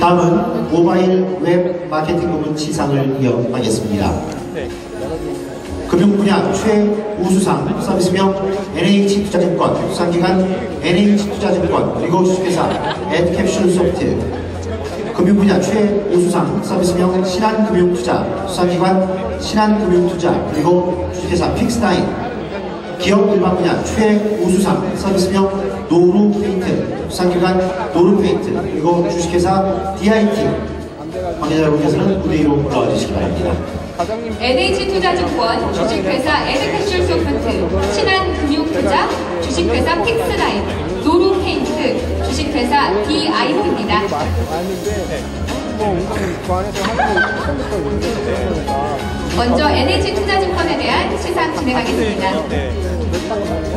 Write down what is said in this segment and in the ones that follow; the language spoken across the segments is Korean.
다음은 모바일 웹 마케팅 부문 시상을 이어가겠습니다. 금융 분야 최우수상 서비스명 NH투자증권 수상기관 NH투자증권 그리고 주식회사 애드캡슐 소프트 금융 분야 최우수상 서비스명 신한금융투자 수상기관 신한금융투자 그리고 주식회사 픽스라인 기업 일반 분야 최우수상 서비스명 노루페인트 수상기관 노루페인트 그리고 주식회사 DIT 관계자 여러분께서는 무대 위로 올라와 주시기 바랍니다. NH투자증권, 주식회사 애드캡슐 소프트, 신한금융투자, 주식회사 픽스라인, 노루페인트, 주식회사 DIT입니다. 먼저 NH투자증권에 대한 시상 진행하겠습니다.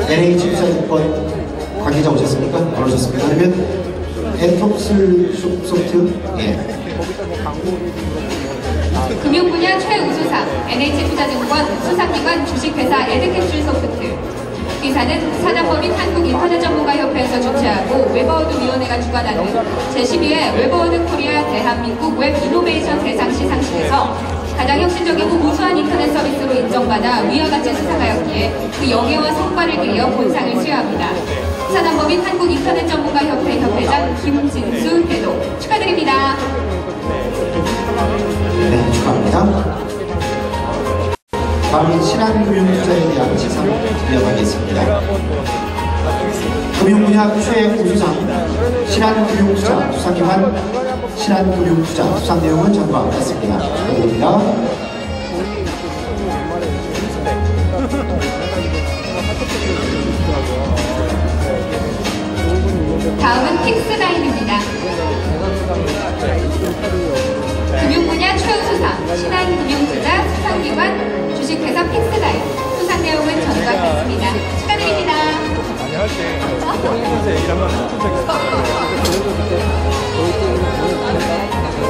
NH투자증권 관계자 오셨습니까? 안 오셨습니까? 그러면 엔톡스 소프트 예. 금융 분야 최우수상 NH투자증권 수상기관 주식회사 애드캡슐 소프트 귀사는 사단법인 한국인터넷전문가협회에서 주최하고 웹어워드 위원회가 주관하는 제12회 웹어워드 코리아 대한민국 웹 이노베이션 대상 시상식에서 가장 혁신적이고 우수한 인터넷 서비스로 인정받아 위와 같이 수상하였기에 그 영예와 성과를 기려 본상을 수여합니다. 사단법 인 한국인터넷전문가협회 협회장 김진수 회도 축하드립니다. 네, 축하합니다. 다음은 신한금융투자에 대한 시상 이어가겠습니다. 금융분야 최우수상 신한금융투자 수상기관 신한금융투자 수상 내용은 전과 같습니다. 축하드립니다.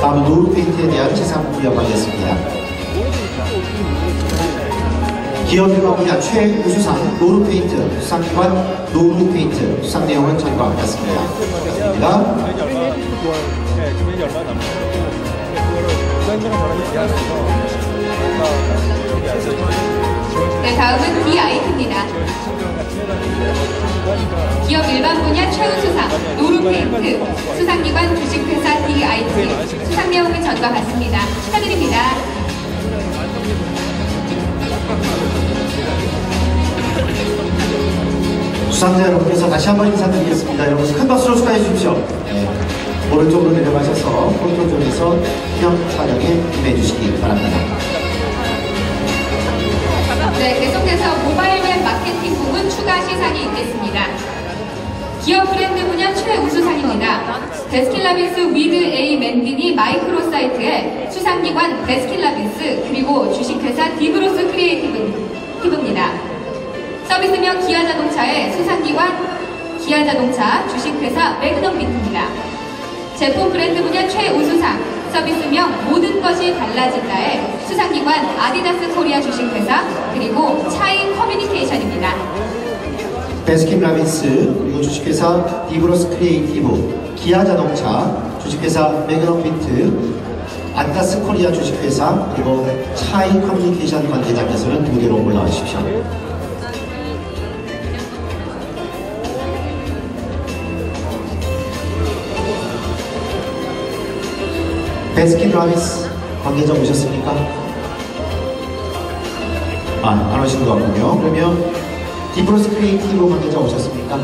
다음은 노루페인트에 대한 시상 이어가겠습니다. 기업 일반 분야 최우수상 노루페인트 수상기관 노루페인트 수상 내용은 전과 같습니다. 얼마, 네, 얼마 남았 다시 한번 인사드리겠습니다. 여러분 큰 박수로 축하해 주십시오. 네, 오른쪽으로 내려가셔서 포토존에서 기념 촬영에 임해 주시기 바랍니다. 네, 계속해서 모바일 웹 마케팅 부문 추가 시상이 있겠습니다. 기업 브랜드 분야 최우수상입니다. 베스킨라빈스 with A 멘디니 micro site의 수상기관 베스킨라빈스 그리고 주식회사 디브로스 크리에이티브입니다. 서비스명 기아자동차의 수상기관 기아자동차 주식회사 매그넘비트입니다. 제품 브랜드 분야 최우수상 서비스명 모든 것이 달라진다의 수상기관 아디다스 코리아 주식회사 그리고 차이 커뮤니케이션입니다. 베스킨 라빈스 그리고 주식회사 디브로스 크리에이티브 기아자동차 주식회사 매그넘비트 아디다스 코리아 주식회사 그리고 차이 커뮤니케이션 관계자께서는 무대로 올라와 주십시오. 베스킨 라빈스 관계자 오셨습니까? 아, 안 오신 것 같군요. 그러면 디브로스 크리에이티브 관계자 오셨습니까?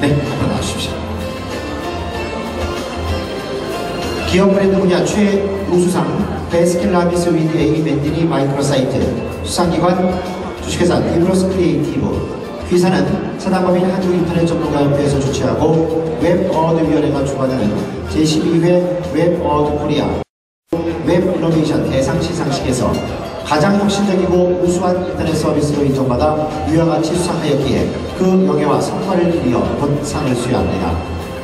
네, 앞으로 나와주십시오. 기업 브랜드 분야 최우수상 베스킨 라빈스 with A 멘디니 micro site 수상기관 주식회사 디브로스 크리에이티브 귀사는 사단법인 한국인터넷 전문가협회에서 주최하고 웹어워드위원회가 주관하는 제12회 웹어워드 코리아 웹 이노베이션 대상 시상식에서 가장 혁신적이고 우수한 인터넷 서비스로 인정받아 위와 같이 수상하였기에 그 영예와 성과를 기리어 본 상을 수여합니다.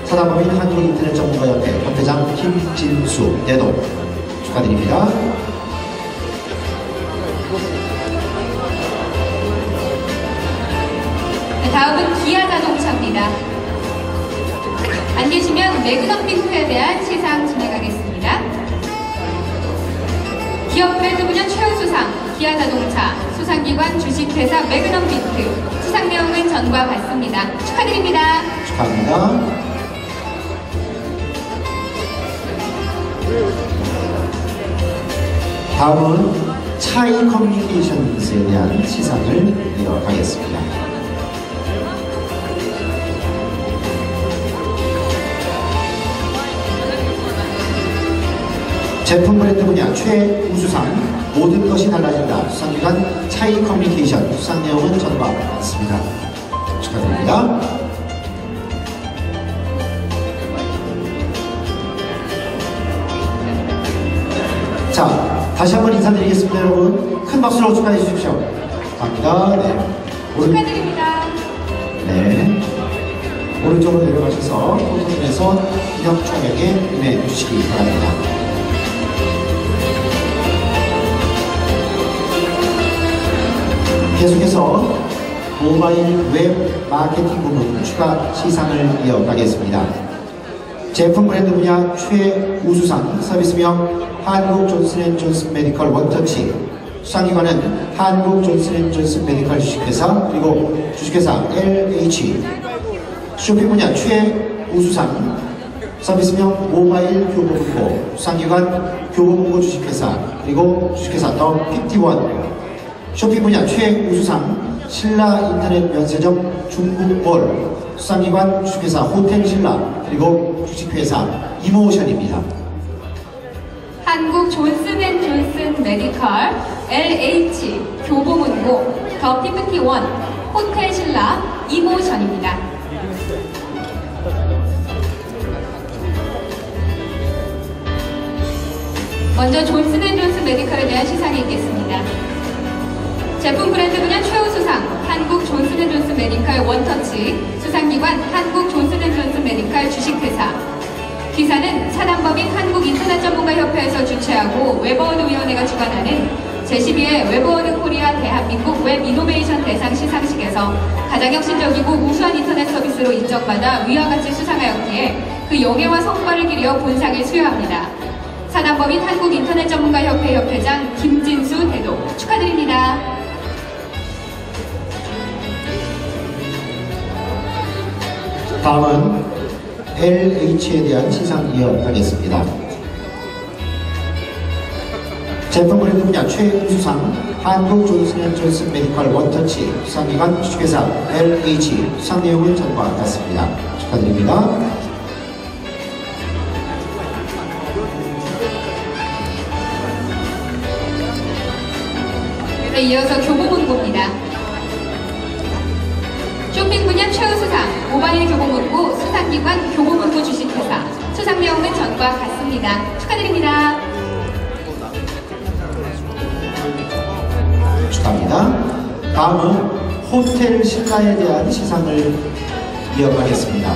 사단법인 한국인터넷 전문가협회 협회장 김진수 대도 축하드립니다. 다음은 기아 자동차입니다. 안 계시면 매그넘핑크에 대한 시상 진행하겠습니다. 기업 브랜드 분야 최우수상, 기아자동차, 수상기관 주식회사 매그넘핑크, 시상 내용은 전과 같습니다. 축하드립니다. 축하합니다. 다음은 차이 커뮤니케이션에 대한 시상을 이어가겠습니다. 제품 브랜드 분야 최우수상 모든 것이 달라진다 수상기관 차이 커뮤니케이션 수상 내용은 전과 같습니다. 축하드립니다. 자, 다시 한번 인사드리겠습니다, 여러분. 큰 박수로 축하해 주십시오. 감사합니다. 네. 오른, 축하드립니다. 네. 오른쪽으로 내려가셔서 포토존에서 기념 촬영에 임해 주시기 바랍니다. 계속해서 모바일 웹 마케팅 부문 추가 시상을 이어가겠습니다. 제품 브랜드 분야 최우수상 서비스명 한국 존슨앤존슨 메디컬 원터치. 수상기관은 한국 존슨앤존슨 메디컬 주식회사 그리고 주식회사 LH 쇼핑 분야 최우수상 서비스명 모바일 교보문고. 수상기관 교보문고 주식회사 그리고 주식회사 더51 쇼핑 분야 최우수상 신라 인터넷 면세점 중국몰 수상기관 주식회사 호텔 신라 그리고 주식회사 이모션입니다. 한국 존슨앤존슨 메디컬, LH, 교보문고, 더 피프티원, 호텔 신라, 이모션입니다. 먼저 존슨앤존슨 메디컬에 대한 시상이 있겠습니다. 제품 브랜드 분야 최우 수상 한국 존슨앤존슨 메디컬 원터치 수상기관 한국 존슨앤존슨 메디컬 주식회사 귀사는 사단법인 한국인터넷전문가협회에서 주최하고 웹어워드위원회가 주관하는 제12회 웹어워드 코리아 대한민국 웹 이노베이션 대상 시상식에서 가장 혁신적이고 우수한 인터넷 서비스로 인정받아 위와 같이 수상하였기에 그 영예와 성과를 기려 본상을 수여합니다. 사단법인 한국인터넷전문가협회 협회장 김 다음은 LH에 대한 시상 이어가겠습니다. 제품 브랜드 분야 최우수상 한국 존슨앤존슨 메디컬 원터치 수상기관 주식회사 LH 수상 내용은 전과 같습니다. 축하드립니다. 네, 이어서 교 분야 최우수상 모바일 교보문고 수상기관 교보문고 주식회사 수상 내용은 전과 같습니다. 축하드립니다. 축하합니다. 다음은 호텔 신라에 대한 시상을 이어가겠습니다.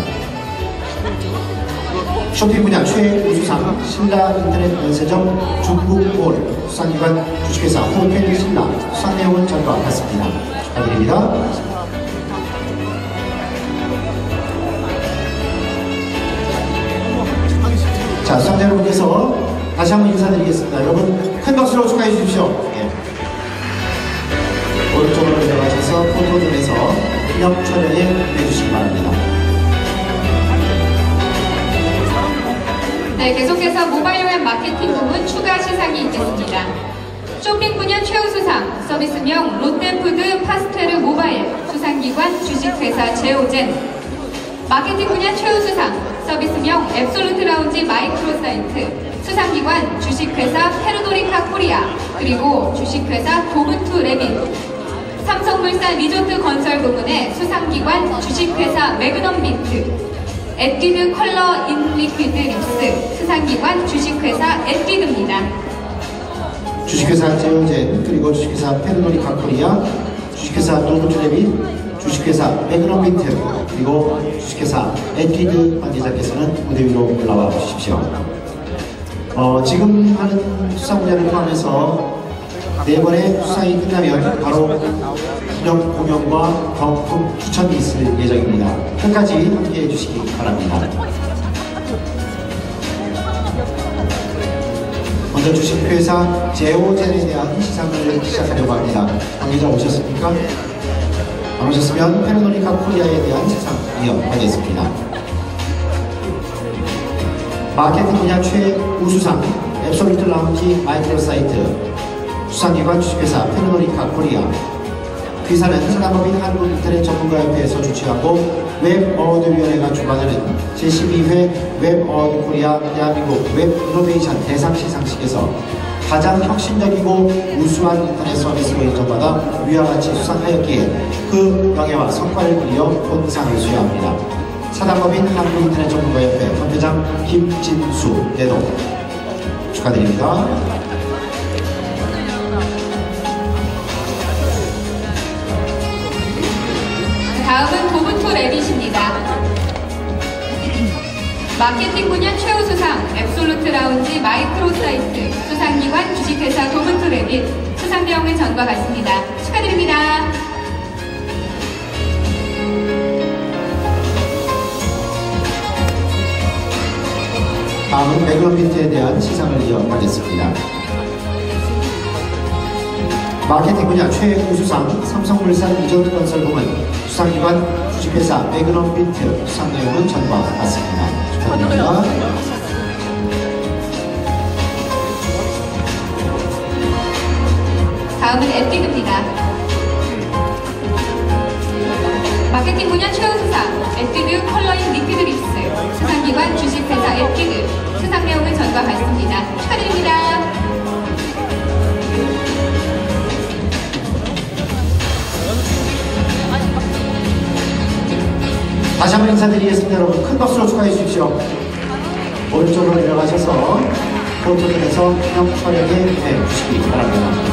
쇼핑 분야 최우수상 신라 인터넷 면세점 중국몰 수상기관 주식회사 호텔 신라 수상 내용은 전과 같습니다. 축하드립니다. 자, 수상자 여러분께서 다시 한번 인사드리겠습니다. 여러분 큰 박수로 축하해 주십시오. 예. 오른쪽으로 내려가셔서 포토존에서 기념 촬영에 임해주시기 바랍니다. 네, 계속해서 모바일 웹 마케팅 부문 추가 시상이 있겠습니다. 쇼핑 분야 최우수상 서비스명 롯데푸드 파스퇴르 모바일 수상기관 주식회사 제오젠 마케팅 분야 최우수상 서비스명 앱솔루트 라운지 micro site. 수상기관 주식회사 페르노리카 코리아 그리고 주식회사 도브투래빗 삼성물산 리조트 건설 부문의 수상기관 주식회사 매그넘 비트. 에뛰드 Color in Liquid Lips 수상기관 주식회사 에뛰드입니다. 주식회사 제오젠 그리고 주식회사 페르노리카 코리아 주식회사 도브투래빗 주식회사 매그넘비트 그리고 주식회사 에뛰드 관계자께서는 무대 위로 올라와 주십시오. 어, 지금 하는 수상자를 포함해서 네 번의 수상이 끝나면 바로 기념 공연과 경품 추천이 있을 예정입니다. 끝까지 함께해 주시기 바랍니다. 먼저 주식회사 제오젠에 대한 시상을 시작하려고 합니다. 관계자 오셨습니까? 안 오셨으면 페르노리카 코리아에 대한 시상 이어가겠습니다. 마케팅 분야 최우수상 앱솔루트 라운지 micro site 수상기관 주식회사 페르노리카 코리아 귀사는 사단법인 한국인터넷 전문가협회에서 주최하고 웹어워드위원회가 주관하는 제12회 웹어워드 코리아 대한민국 웹 이노베이션 대상 시상식에서 가장 혁신적이고 우수한 인터넷 서비스로 인정받아 위와 같이 수상하였기에 그 영예와 성과를 기려 본상을 수여합니다. 사단법인 한국인터넷 전문가협회 본회장 김진수 대동 축하드립니다. 다음은 도브토 레빗입니다. 마케팅 분야 최우수상 앱솔루트 라운지 마이크로 사이트 수상기관 주식회사 도브토 레빗 수상대형을 전과 같습니다. 축하드립니다. 다음은 매그넘비트에 대한 시상을 이어가겠습니다. 마케팅 분야 최우수상 삼성물산 이전건설공은 수상기관 주식회사 매그넘비트 수상 내용은 전과 같습니다. 다음은 에뛰드입니다. 마케팅 분야 최우 수상 에뛰드 Color in Liquid Lips 수상기관 주식회사 에뛰드 수상 내용은 전과 같습니다. 축하드립니다. 다시 한번 인사드리겠습니다. 여러분 큰 박수로 축하해 주십시오. 오른쪽으로 내려가셔서 포토존에서 기념 촬영에 임해 주시기 바랍니다.